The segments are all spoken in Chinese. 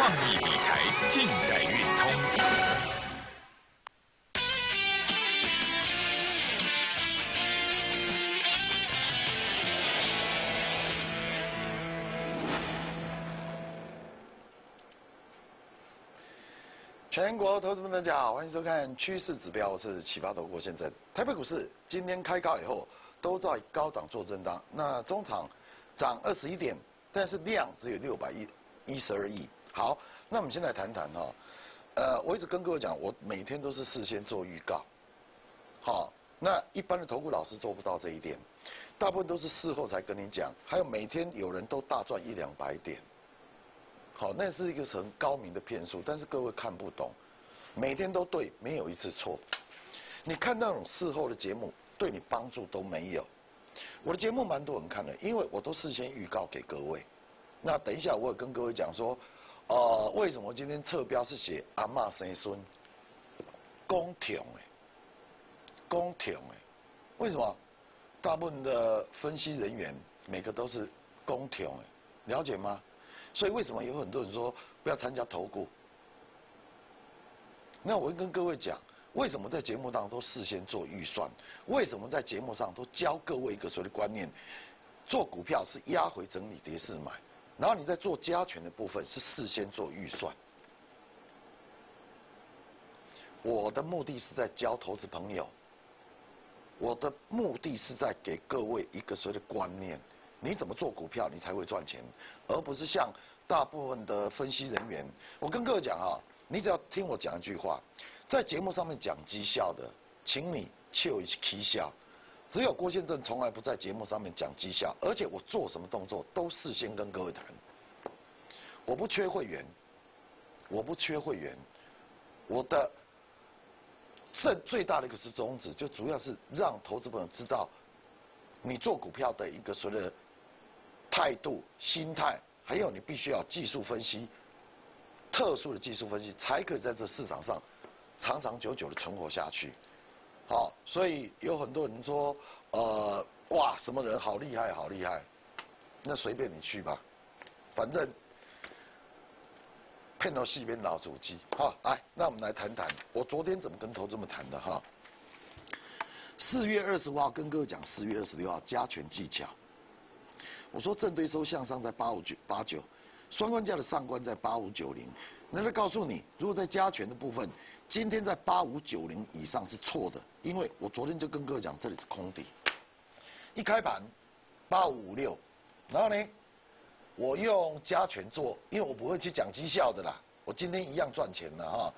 创意理财尽在运通。全国投资们大家好，欢迎收看趋势指标，我是启发投顾先生台北股市今天开高以后都在高档做震荡，那中场涨二十一点，但是量只有六百亿一十二亿。好，那我们现在谈谈哈，呃，我一直跟各位讲，我每天都是事先做预告，好，那一般的投顾老师做不到这一点，大部分都是事后才跟你讲，还有每天有人都大赚一两百点。好，那是一个很高明的骗术，但是各位看不懂，每天都对，没有一次错。你看那种事后的节目，对你帮助都没有。我的节目蛮多人看的，因为我都事先预告给各位。那等一下我也跟各位讲说，呃，为什么今天侧标是写阿妈生孙，公平哎，公平哎，为什么？大部分的分析人员每个都是公平哎，了解吗？所以为什么有很多人说不要参加投顾？那我会跟各位讲，为什么在节目当中都事先做预算？为什么在节目上都教各位一个所谓的观念？做股票是压回整理跌势买，然后你在做加权的部分是事先做预算。我的目的是在教投资朋友，我的目的是在给各位一个所谓的观念。你怎么做股票，你才会赚钱，而不是像大部分的分析人员。我跟各位讲啊，你只要听我讲一句话，在节目上面讲绩效的，请你切一起踢笑。只有郭先生从来不在节目上面讲绩效，而且我做什么动作都事先跟各位谈。我不缺会员，我不缺会员，我的这最大的一个是宗旨，就主要是让投资朋友知道，你做股票的一个所谓的。态度、心态，还有你必须要技术分析，特殊的技术分析，才可以在这市场上长长久久的存活下去。好，所以有很多人说，呃，哇，什么人好厉害，好厉害，那随便你去吧，反正骗到西边老主机。好，来，那我们来谈谈，我昨天怎么跟投资们谈的哈？四月二十五号跟各位讲，四月二十六号加权技巧。我说正对收向上在八五九八九，双关价的上关在八五九零。那他告诉你，如果在加权的部分，今天在八五九零以上是错的，因为我昨天就跟各位讲，这里是空底。一开盘八五五六，然后呢，我用加权做，因为我不会去讲绩效的啦，我今天一样赚钱了哈。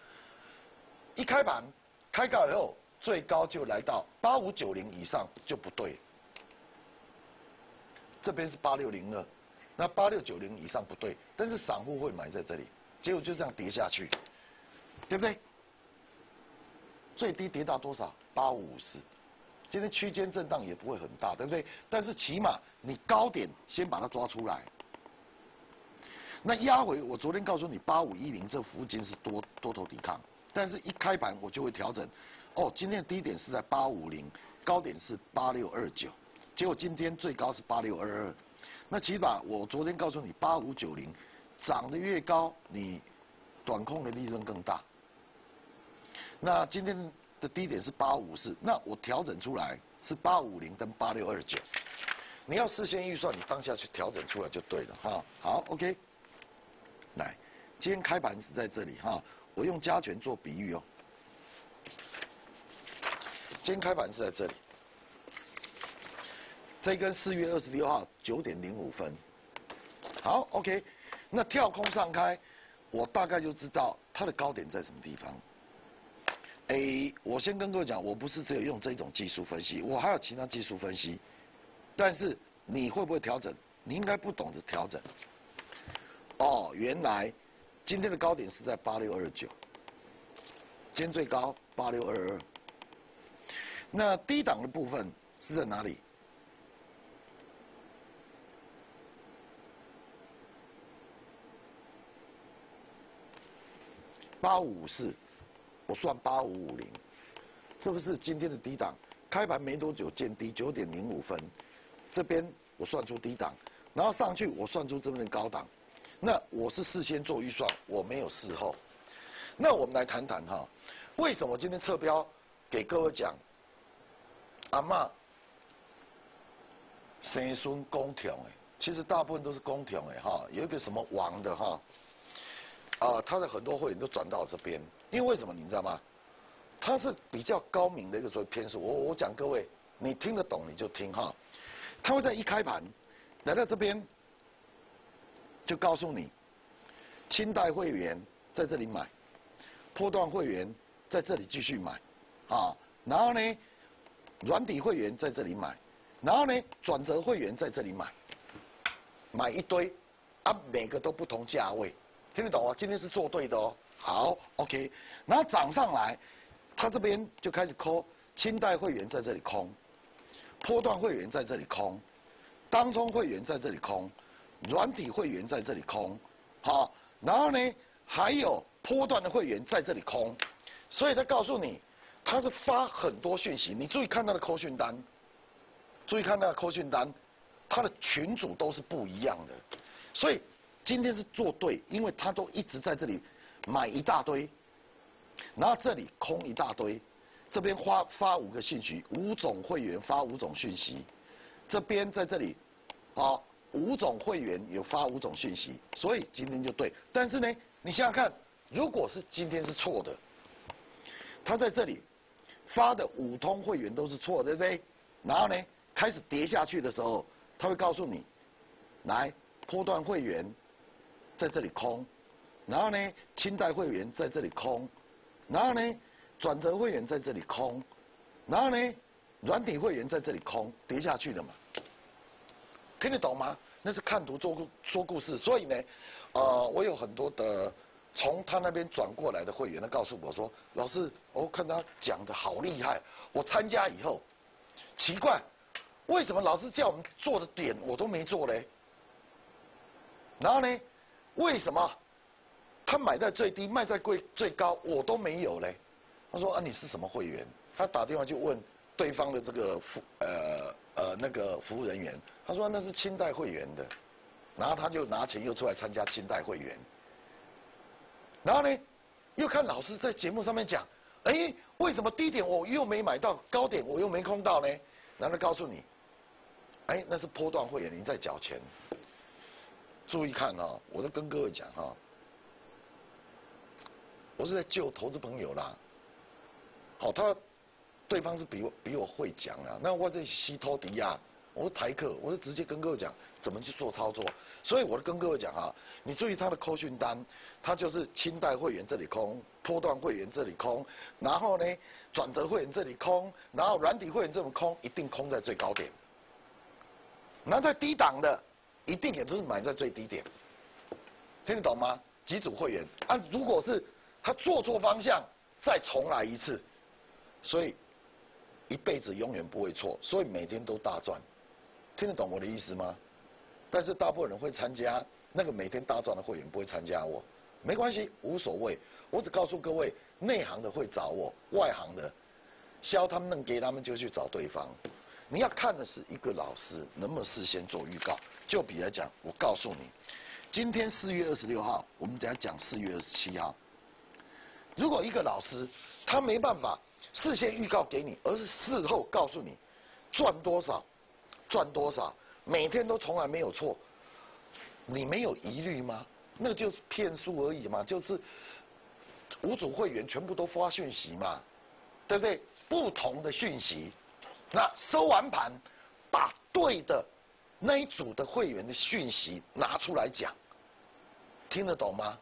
一开盘开高以后，最高就来到八五九零以上就不对。这边是八六零二，那八六九零以上不对，但是散户会买在这里，结果就这样跌下去，对不对？最低跌到多少？八五五四，今天区间震荡也不会很大，对不对？但是起码你高点先把它抓出来。那压回，我昨天告诉你八五一零这附近是多多头抵抗，但是一开盘我就会调整。哦，今天的低点是在八五零，高点是八六二九。结果今天最高是八六二二，那起码我昨天告诉你八五九零，涨得越高，你短空的利润更大。那今天的低点是八五四，那我调整出来是八五零跟八六二九，你要事先预算，你当下去调整出来就对了哈。好，OK，来，今天开盘是在这里哈，我用加权做比喻哦。今天开盘是在这里。这根四月二十六号九点零五分，好，OK，那跳空上开，我大概就知道它的高点在什么地方。A，我先跟各位讲，我不是只有用这种技术分析，我还有其他技术分析。但是你会不会调整？你应该不懂得调整。哦，原来今天的高点是在八六二九，今天最高八六二二。那低档的部分是在哪里？八五四，我算八五五零，这不是今天的低档，开盘没多久见低九点零五分，这边我算出低档，然后上去我算出这边的高档，那我是事先做预算，我没有事后。那我们来谈谈哈，为什么今天测标给各位讲，阿妈生孙公庭哎，其实大部分都是公庭哎哈，有一个什么王的哈，啊，他的很多会员都转到这边，因为为什么你知道吗？他是比较高明的一个所谓偏数，我我讲各位，你听得懂你就听哈，他会在一开盘来到这边。就告诉你，清代会员在这里买，波段会员在这里继续买，啊，然后呢，软底会员在这里买，然后呢，转折会员在这里买，买一堆，啊，每个都不同价位，听得懂啊？今天是做对的哦。好，OK，然后涨上来，他这边就开始空，清代会员在这里空，波段会员在这里空，当中会员在这里空。软体会员在这里空，好，然后呢，还有波段的会员在这里空，所以他告诉你，他是发很多讯息，你注意看他的扣讯单，注意看他的扣讯单，他的群组都是不一样的，所以今天是做对，因为他都一直在这里买一大堆，然后这里空一大堆，这边发发五个信息，五种会员发五种讯息，这边在这里，啊。五种会员有发五种讯息，所以今天就对。但是呢，你想想看，如果是今天是错的，他在这里发的五通会员都是错，对不对？然后呢，开始跌下去的时候，他会告诉你，来，波段会员在这里空，然后呢，清代会员在这里空，然后呢，转折会员在这里空，然后呢，软体会员在这里空，跌下去的嘛。听得懂吗？那是看图做故说故事，所以呢，呃，我有很多的从他那边转过来的会员，他告诉我说：“老师，我看他讲的好厉害，我参加以后，奇怪，为什么老师叫我们做的点我都没做嘞？然后呢，为什么他买在最低，卖在贵最高，我都没有嘞？”他说：“啊，你是什么会员？”他打电话就问对方的这个服呃呃那个服务人员。他说那是清代会员的，然后他就拿钱又出来参加清代会员，然后呢，又看老师在节目上面讲，哎，为什么低点我又没买到，高点我又没空到呢？然后告诉你，哎，那是波段会员，你在缴钱。注意看哦，我都跟各位讲哈，我是在救投资朋友啦。好，他对方是比我比我会讲了，那我在西托迪亚。我是台客，我是直接跟各位讲怎么去做操作，所以我跟各位讲啊，你注意他的扣讯单，他就是清代会员这里空，波段会员这里空，然后呢转折会员这里空，然后软底会员这么空，一定空在最高点。那在低档的，一定也都是买在最低点，听得懂吗？几组会员啊？如果是他做错方向，再重来一次，所以一辈子永远不会错，所以每天都大赚。听得懂我的意思吗？但是大部分人会参加那个每天大赚的会员不会参加我，没关系，无所谓。我只告诉各位，内行的会找我，外行的，销他们能给他们就去找对方。你要看的是一个老师能不能事先做预告。就比来讲，我告诉你，今天四月二十六号，我们等下讲四月二十七号。如果一个老师他没办法事先预告给你，而是事后告诉你赚多少。赚多少？每天都从来没有错，你没有疑虑吗？那就骗术而已嘛，就是五组会员全部都发讯息嘛，对不对？不同的讯息，那收完盘，把对的那一组的会员的讯息拿出来讲，听得懂吗？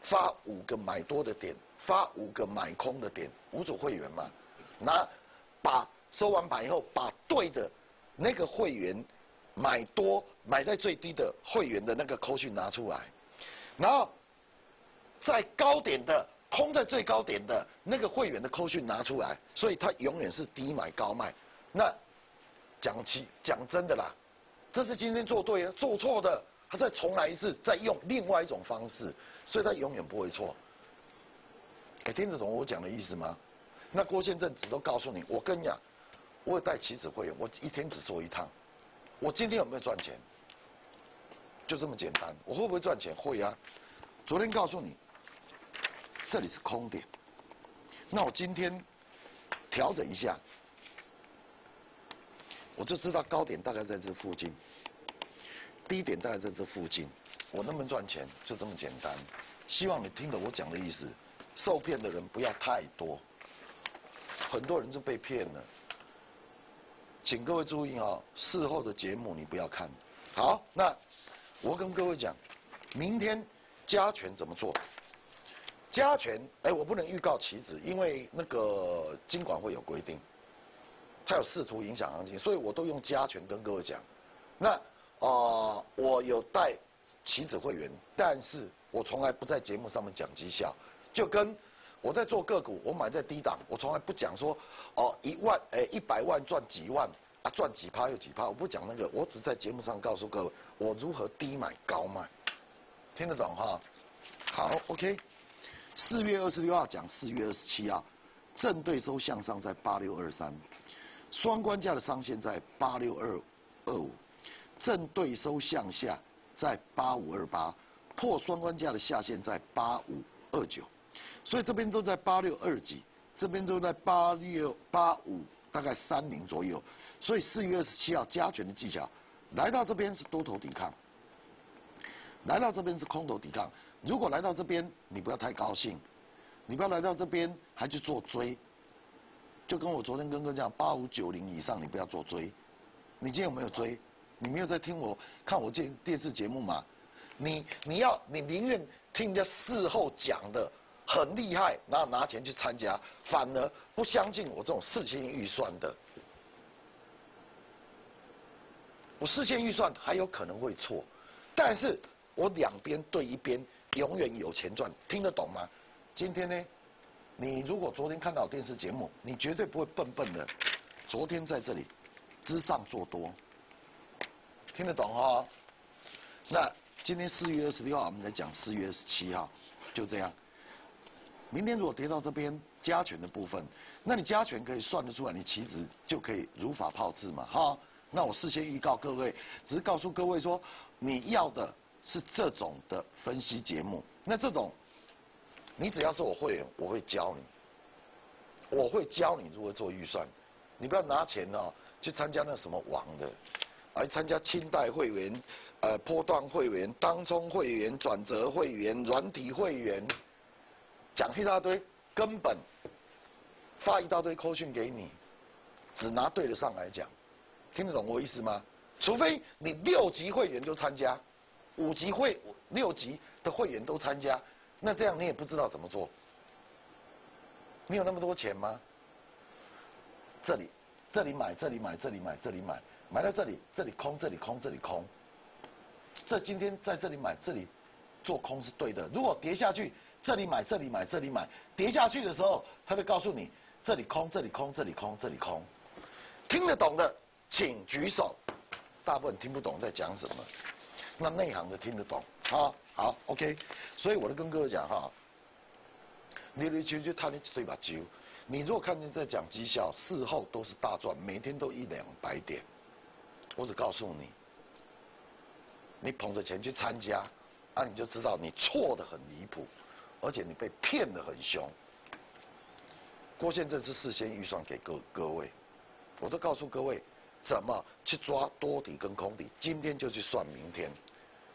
发五个买多的点，发五个买空的点，五组会员嘛，那把收完盘以后，把对的。那个会员买多买在最低的会员的那个扣讯拿出来，然后在高点的空在最高点的那个会员的扣讯拿出来，所以他永远是低买高卖。那讲起讲真的啦，这是今天做对了，做错的他再重来一次，再用另外一种方式，所以他永远不会错。哎，听得懂我讲的意思吗？那郭先生只都告诉你，我跟你讲。我带棋子会员，我一天只做一趟。我今天有没有赚钱？就这么简单。我会不会赚钱？会啊。昨天告诉你，这里是空点，那我今天调整一下，我就知道高点大概在这附近，低点大概在这附近，我能不能赚钱？就这么简单。希望你听懂我讲的意思，受骗的人不要太多，很多人就被骗了。请各位注意啊，事后的节目你不要看。好，那我跟各位讲，明天。加权怎么做？加权，哎，我不能预告棋子，因为那个金管会有规定，它有试图影响行情，所以我都用加权跟各位讲。那啊，我有带棋子会员，但是我从来不在节目上面讲绩效，就跟我在做个股，我买在低档，我从来不讲说哦一万哎一百万赚几万啊赚几趴又几趴，我不讲那个，我只在节目上告诉各位我如何低买高卖。听得懂哈？好，OK。四月二十六号讲四月二十七号，正对收向上在八六二三，双关价的上限在八六二二五，正对收向下在八五二八，破双关价的下限在八五二九，所以这边都在八六二几，这边都在八六八五，大概三零左右。所以四月二十七号加权的技巧，来到这边是多头抵抗。来到这边是空头抵抗，如果来到这边，你不要太高兴，你不要来到这边还去做追，就跟我昨天跟哥讲，八五九零以上你不要做追，你今天有没有追？你没有在听我看我电电视节目吗？你你要你宁愿听人家事后讲的很厉害，然后拿钱去参加，反而不相信我这种事先预算的，我事先预算还有可能会错，但是。我两边对一边，永远有钱赚，听得懂吗？今天呢，你如果昨天看到电视节目，你绝对不会笨笨的。昨天在这里，之上做多，听得懂哈？那今天四月二十六号，我们来讲四月二十七号，就这样。明天如果跌到这边加权的部分，那你加权可以算得出来，你其实就可以如法炮制嘛，哈。那我事先预告各位，只是告诉各位说，你要的。是这种的分析节目，那这种，你只要是我会员，我会教你，我会教你如何做预算，你不要拿钱哦去参加那什么王的，来参加清代会员、呃波段会员、当冲会员、转折会员、软体会员，讲一大堆，根本发一大堆扣讯给你，只拿对得上来讲，听得懂我意思吗？除非你六级会员都参加。五级会、六级的会员都参加，那这样你也不知道怎么做。你有那么多钱吗？这里，这里买，这里买，这里买，这里买，买到这里，这里空，这里空，这里空。这今天在这里买，这里做空是对的。如果跌下去，这里买，这里买，这里买，跌下去的时候，他就告诉你这里空，这里空，这里空，这里空。听得懂的请举手，大部分听不懂在讲什么。那内行的听得懂，好，好，OK。所以我都跟各位讲哈，溜溜球就他那对把球，你如果看见在讲绩效，事后都是大赚，每天都一两百点。我只告诉你，你捧着钱去参加，啊，你就知道你错的很离谱，而且你被骗的很凶。郭先生是事先预算给各各位，我都告诉各位。怎么去抓多底跟空底？今天就去算明天。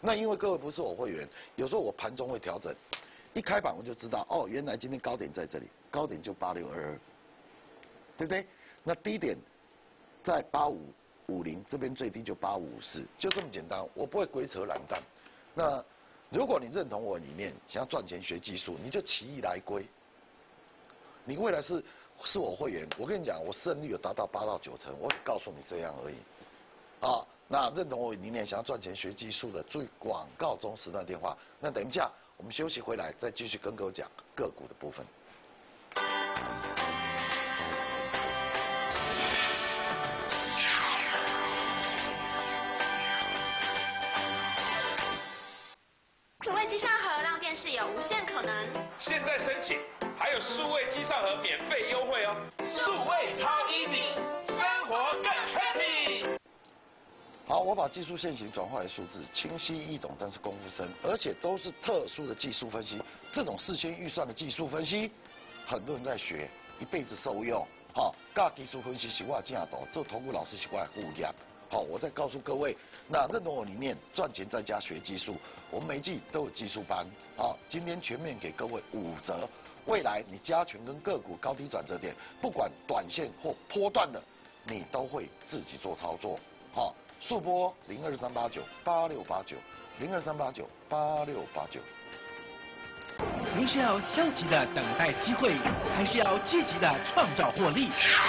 那因为各位不是我会员，有时候我盘中会调整，一开板我就知道，哦，原来今天高点在这里，高点就八六二二，对不对？那低点在八五五零，这边最低就八五五四，就这么简单。我不会鬼扯懒蛋。那如果你认同我理念，想要赚钱学技术，你就起义来归。你未来是。是我会员，我跟你讲，我胜率有达到八到九成，我只告诉你这样而已。啊，那认同我理念、想要赚钱学技术的，注意广告中时段电话。那等一下，我们休息回来再继续跟各位讲个股的部分。好，我把技术线型转化为数字，清晰易懂，但是功夫深，而且都是特殊的技术分析。这种事先预算的技术分析，很多人在学，一辈子受用。好，尬技术分析是我正道，做投顾老师习惯不一样。好，我再告诉各位，那认同我理念，赚钱在家学技术，我们每季都有技术班。好，今天全面给各位五折，未来你加权跟个股高低转折点，不管短线或波段的，你都会自己做操作。好。速播零二三八九八六八九零二三八九八六八九。您是要消极的等待机会，还是要积极的创造获利？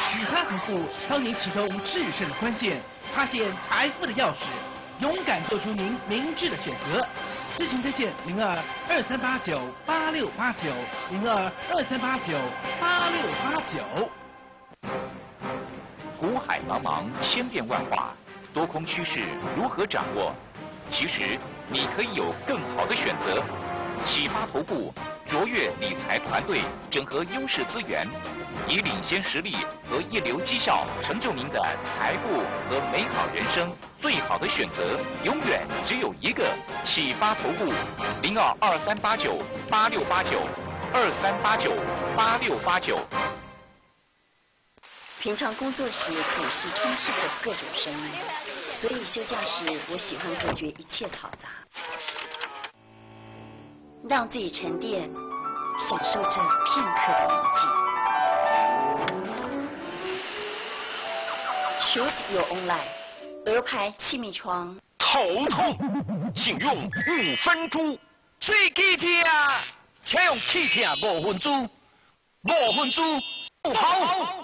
启发客户帮您启动制胜的关键，发现财富的钥匙，勇敢做出您明智的选择。咨询热线零二二三八九八六八九零二二三八九八六八九。股海茫茫，千变万化。多空趋势如何掌握？其实你可以有更好的选择。启发头部卓越理财团队整合优势资源，以领先实力和一流绩效成就您的财富和美好人生。最好的选择永远只有一个。启发头部零二二三八九八六八九二三八九八六八九。平常工作时总是充斥着各种声音，所以休假时我喜欢隔绝一切嘈杂，让自己沉淀，享受这片刻的宁静。Choose your own life，鹅牌气密窗。头痛，请用五分珠。最气痛，请用气痛五分珠。五分珠不好。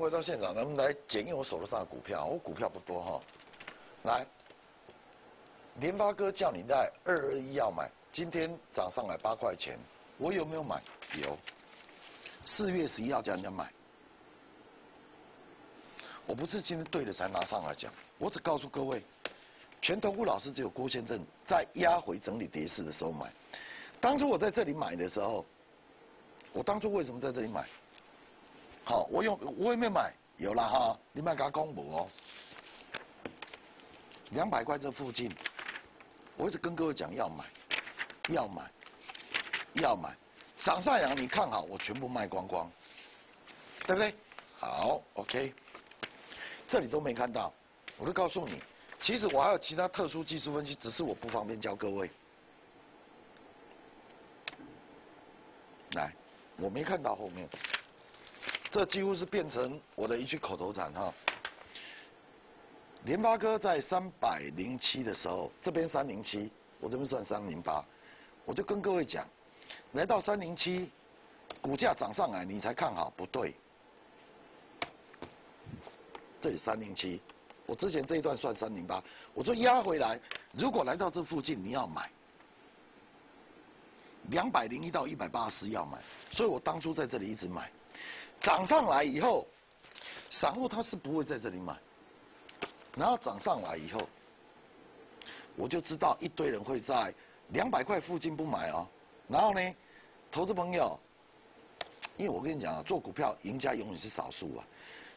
回到现场，咱们来检验我手头上的股票。我股票不多哈，来，联发哥叫你在二二一要买，今天涨上来八块钱，我有没有买？有。四月十一号叫人家买，我不是今天对了才拿上来讲，我只告诉各位，全投顾老师只有郭先生在压回整理跌势的时候买。当初我在这里买的时候，我当初为什么在这里买？好，我用我有没有买？有了哈，你卖给他公布哦。两百块这附近，我一直跟各位讲要买，要买，要买，涨上扬你看好，我全部卖光光，对不对？好，OK。这里都没看到，我都告诉你，其实我还有其他特殊技术分析，只是我不方便教各位。来，我没看到后面。这几乎是变成我的一句口头禅哈。联发科在三百零七的时候，这边三零七，我这边算三零八，我就跟各位讲，来到三零七，股价涨上来，你才看好，不对。这里三零七，我之前这一段算三零八，我就压回来，如果来到这附近，你要买。两百零一到一百八十要买，所以我当初在这里一直买。涨上来以后，散户他是不会在这里买，然后涨上来以后，我就知道一堆人会在两百块附近不买哦。然后呢，投资朋友，因为我跟你讲啊，做股票赢家永远是少数啊。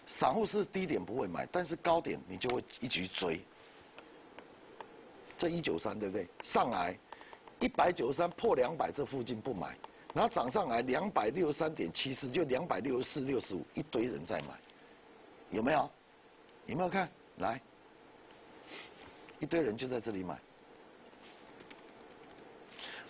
散户是低点不会买，但是高点你就会一直追。这一九三对不对？上来一百九十三破两百这附近不买。然后涨上来两百六十三点七四，就两百六十四、六十五，一堆人在买，有没有？有没有看？来，一堆人就在这里买。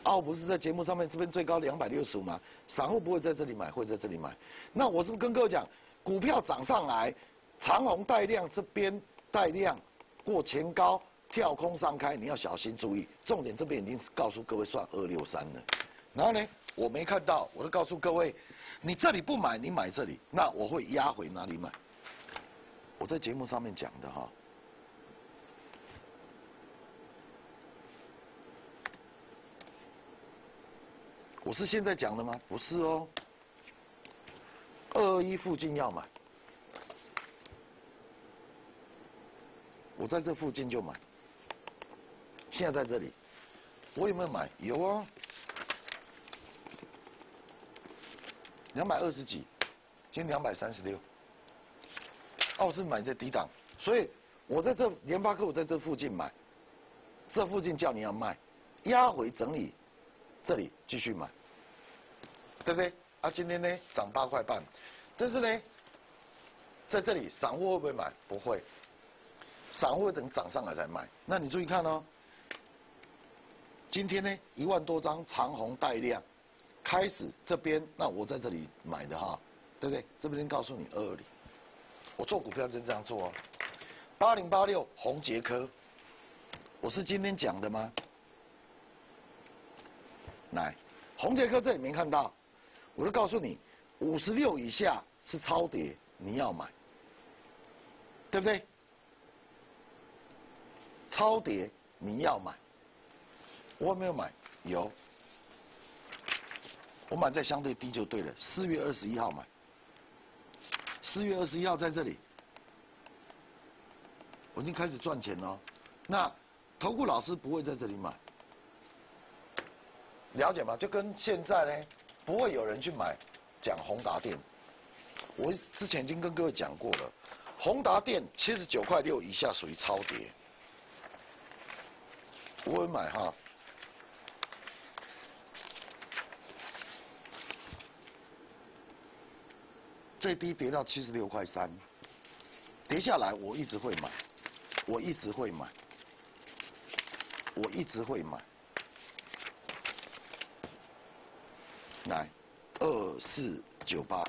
奥不是在节目上面这边最高两百六十五吗？散户不会在这里买，会在这里买。那我是不是跟各位讲，股票涨上来，长虹带量这边带量过前高跳空上开，你要小心注意。重点这边已经是告诉各位算二六三了，然后呢？我没看到，我都告诉各位，你这里不买，你买这里，那我会压回哪里买？我在节目上面讲的哈。我是现在讲的吗？不是哦。二二一附近要买，我在这附近就买。现在在这里，我有没有买？有啊，两百二十几，今天两百三十六。哦，是买在低档，所以我在这联发科，我在这附近买，这附近叫你要卖，压回整理，这里继续买，对不对？啊，今天呢涨八块半，但是呢，在这里散户会不会买？不会，散户等涨上来才卖。那你注意看哦，今天呢一万多张长红带量，开始这边，那我在这里买的哈，对不对？这边告诉你二二零。我做股票就是这样做哦，八零八六红杰科，我是今天讲的吗？来，红杰科这里没看到，我就告诉你，五十六以下是超跌，你要买，对不对？超跌你要买，我没有买？有，我买在相对低就对了，四月二十一号买。四月二十一号在这里，我已经开始赚钱了。那投顾老师不会在这里买，了解吗？就跟现在呢，不会有人去买讲宏达电。我之前已经跟各位讲过了，宏达电七十九块六以下属于超跌，不会买哈。最低跌到七十六块三，跌下来我一直会买，我一直会买，我一直会买。来，二四九八，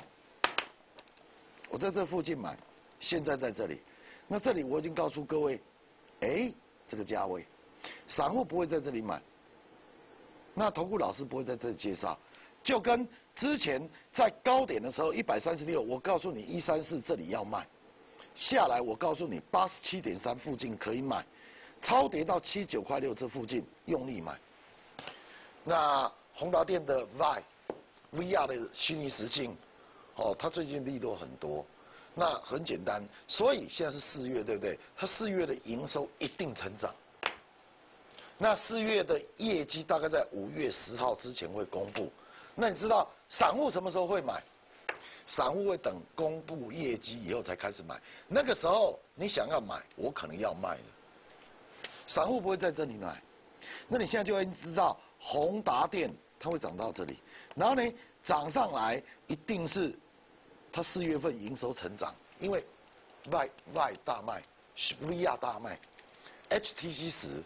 我在这附近买，现在在这里。那这里我已经告诉各位，哎，这个价位，散户不会在这里买，那投顾老师不会在这里介绍。就跟之前在高点的时候一百三十六，我告诉你一三四这里要卖，下来我告诉你八十七点三附近可以买，超跌到七九块六这附近用力买。那宏达电的 V VR 的虚拟实境，哦，它最近力度很多，那很简单，所以现在是四月对不对？它四月的营收一定成长。那四月的业绩大概在五月十号之前会公布。那你知道散户什么时候会买？散户会等公布业绩以后才开始买。那个时候你想要买，我可能要卖了。散户不会在这里买。那你现在就会知道宏达电它会涨到这里，然后呢涨上来一定是它四月份营收成长，因为外外大卖，VR 大卖，HTC 十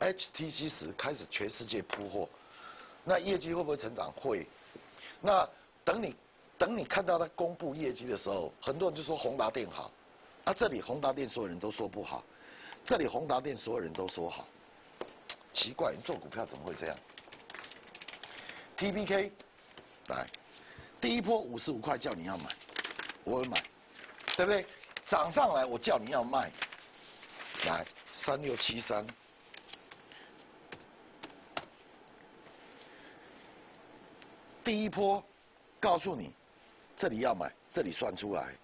，HTC 十开始全世界铺货。那业绩会不会成长？会。那等你等你看到他公布业绩的时候，很多人就说宏达电好，啊，这里宏达电所有人都说不好，这里宏达电所有人都说好，奇怪，你做股票怎么会这样？TPK，来，第一波五十五块叫你要买，我会买，对不对？涨上来我叫你要卖，来三六七三。第一波，告诉你，这里要买，这里算出来，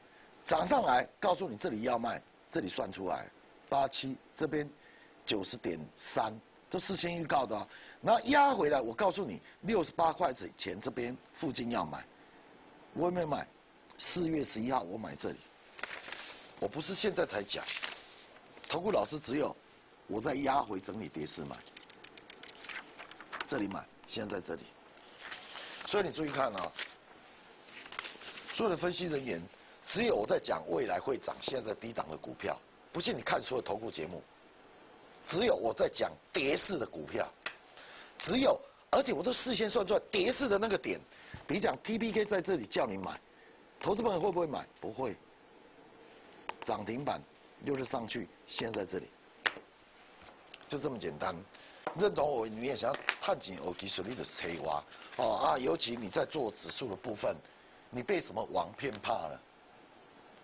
涨上来，告诉你这里要卖，这里算出来，八七这边九十点三，都事先预告的，然后压回来，我告诉你六十八块钱这边附近要买，我有没买？四月十一号我买这里，我不是现在才讲，投顾老师只有我在压回整理跌势买，这里买，现在在这里。所以你注意看啊，所有的分析人员，只有我在讲未来会涨、现在低档的股票。不信你看所有投顾节目，只有我在讲跌势的股票，只有而且我都事先算出来跌势的那个点。比讲 T P K 在这里叫你买，投资朋友会不会买？不会。涨停板又是上去，现在这里，就这么简单。认同我，你也想要探紧有技术力的催挖哦啊！尤其你在做指数的部分，你被什么网骗怕了？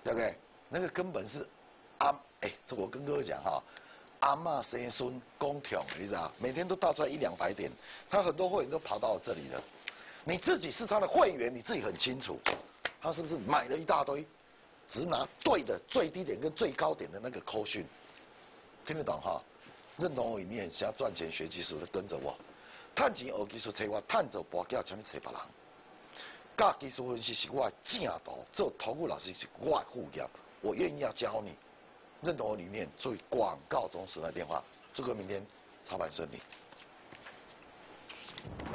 对不对？那个根本是阿哎，这我跟哥哥讲哈，阿嬷生孙公挑，你知道每天都倒出来一两百点，他很多会员都跑到我这里了。你自己是他的会员，你自己很清楚，他是不是买了一大堆，只拿对的最低点跟最高点的那个扣讯，听得懂哈？认同我理念，想要赚钱学技术的跟着我，探钱学技术找我，探走博叫前面找别人。教技术分析是我的正道，做投顾老师是我的副业，我愿意要教你。认同我理念，注意广告中时的电话。祝哥明天操盘顺利。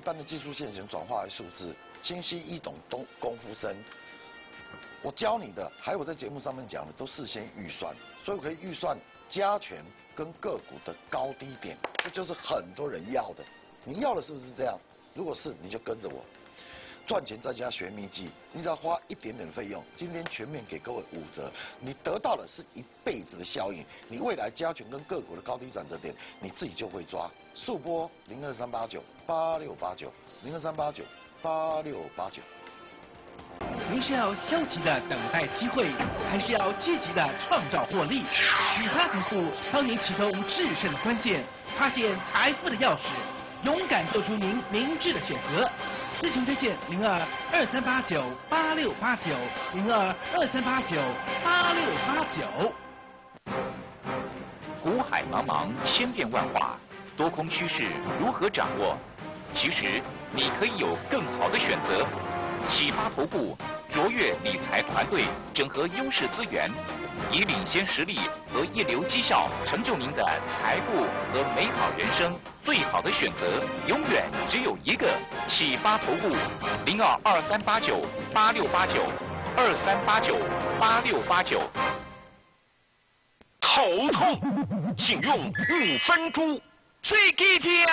一般的技术线型转化为数字，清晰易懂，懂功夫深。我教你的，还有我在节目上面讲的，都事先预算，所以我可以预算加权跟个股的高低点，这就是很多人要的。你要的是不是这样？如果是，你就跟着我。赚钱在家学秘籍，你只要花一点点费用，今天全面给各位五折，你得到的是一辈子的效应。你未来加权跟个股的高低转折点，你自己就会抓。速播零二三八九八六八九零二三八九八六八九。您是要消极的等待机会，还是要积极的创造获利？许他客户帮您启动制胜的关键，发现财富的钥匙，勇敢做出您明智的选择。咨询推荐零二二三八九八六八九零二二三八九八六八九。股海茫茫，千变万化，多空趋势如何掌握？其实你可以有更好的选择。启发头部卓越理财团队整合优势资源，以领先实力和一流绩效成就您的财富和美好人生。最好的选择永远只有一个：启发头部零二二三八九八六八九二三八九八六八九。头痛，请用五分猪。最记痛，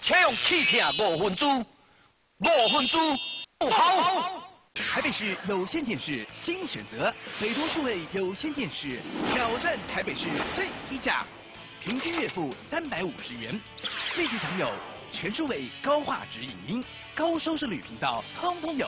请用气痛五分猪。五分猪不好。台北市有线电视新选择，北多数位有线电视挑战台北市最低价，平均月付三百五十元，立即享有全数位高画质影音、高收视率频道，通通有。